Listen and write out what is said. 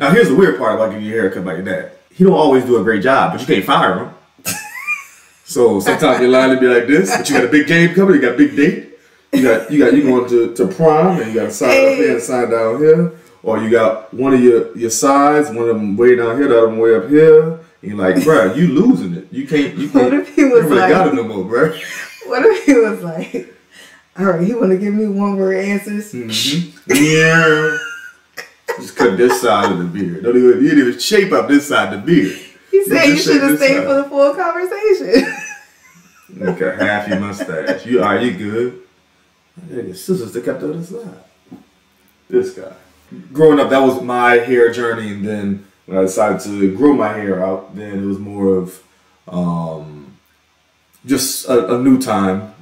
Now here's the weird part about getting your hair cut by your dad. He don't always do a great job, but you can't fire him. so sometimes your line will be like this, but you got a big game coming, you got a big date. You got you got you going to, to prom and you got a side up here and a side down here. Or you got one of your, your sides, one of them way down here, the other one way up here. And you're like, bro, you losing it. You can't you can't What if he was you really like- got it no more, bro. What if he was like, all right, he want to give me one word answers? Mm-hmm. Yeah. Just cut this side of the beard. Don't even you didn't even shape up this side of the beard. He said you just should have stayed side. for the full conversation. Look at half your mustache. You are you good? I got your scissors to cut the other side. This guy. Growing up, that was my hair journey, and then when I decided to grow my hair out, then it was more of um, just a, a new time